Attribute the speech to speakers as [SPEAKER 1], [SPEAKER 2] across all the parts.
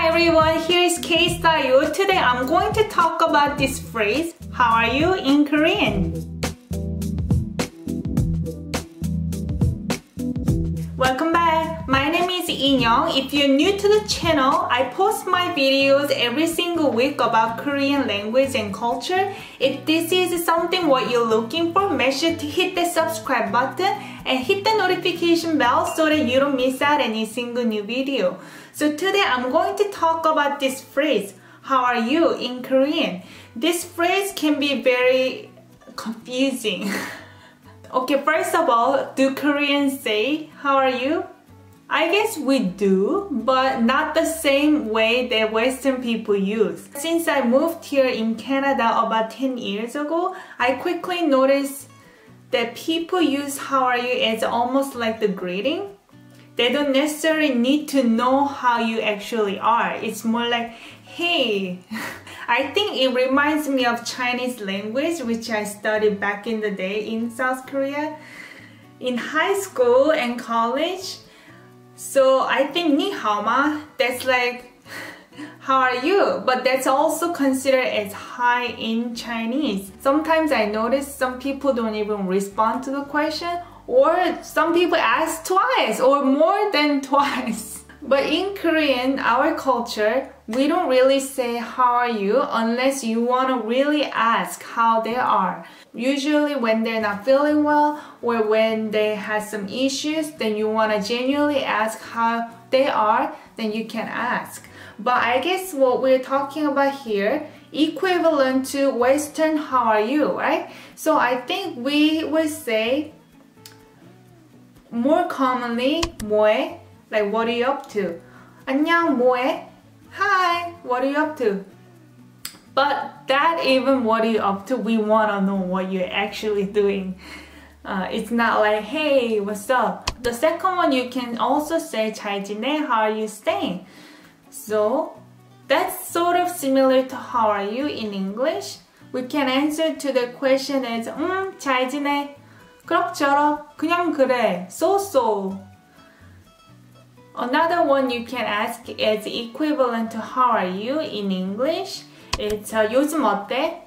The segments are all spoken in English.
[SPEAKER 1] Hi everyone, here is K Style. Today I'm going to talk about this phrase, how are you in Korean? Name is Inyoung. If you're new to the channel, I post my videos every single week about Korean language and culture. If this is something what you're looking for, make sure to hit the subscribe button and hit the notification bell so that you don't miss out any single new video. So today I'm going to talk about this phrase, how are you in Korean. This phrase can be very confusing. okay, first of all, do Koreans say, how are you? I guess we do, but not the same way that Western people use. Since I moved here in Canada about 10 years ago, I quickly noticed that people use how are you as almost like the greeting they don't necessarily need to know how you actually are. It's more like, hey. I think it reminds me of Chinese language, which I studied back in the day in South Korea. In high school and college, so I think ni hao ma, that's like, how are you? But that's also considered as hi in Chinese. Sometimes I notice some people don't even respond to the question or some people ask twice or more than twice. But in Korean, our culture, we don't really say how are you unless you want to really ask how they are. Usually when they're not feeling well or when they have some issues, then you want to genuinely ask how they are, then you can ask. But I guess what we're talking about here equivalent to western how are you, right? So I think we would say more commonly 뭐해? Like what are you up to? 안녕 뭐해? Hi, what are you up to? But that even what are you up to, we want to know what you're actually doing. Uh, it's not like, hey, what's up? The second one, you can also say 잘 지내, how are you staying? So that's sort of similar to how are you in English. We can answer to the question as 음, 잘 지내, 그럭저럭 그냥 그래 so so Another one you can ask is equivalent to how are you in English. It's uh, 요즘 어때?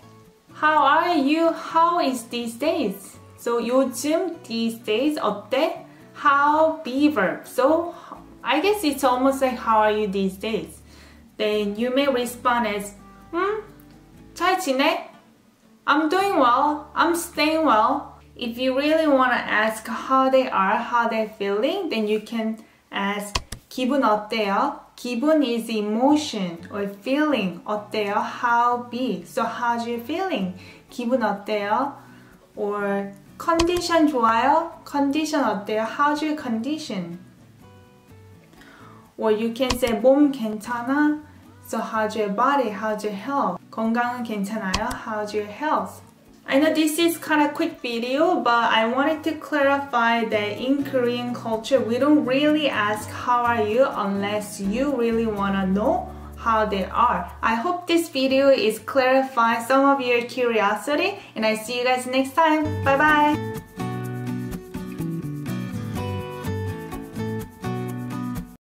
[SPEAKER 1] How are you? How is these days? So 요즘 these days 어때? How be verb. So I guess it's almost like how are you these days? Then you may respond as 음? 잘 지내? I'm doing well. I'm staying well. If you really want to ask how they are, how they're feeling, then you can ask 기분 어때요? 기분 is emotion or feeling. 어때요? How be? So how's you feeling? 기분 어때요? Or condition 좋아요? condition 어때요? How's your condition? Or you can say 몸 괜찮아? So how's your body? How's your health? 건강은 괜찮아요? How's your health? I know this is kind of quick video, but I wanted to clarify that in Korean culture, we don't really ask how are you unless you really want to know how they are. I hope this video is clarifying some of your curiosity and I see you guys next time. Bye bye!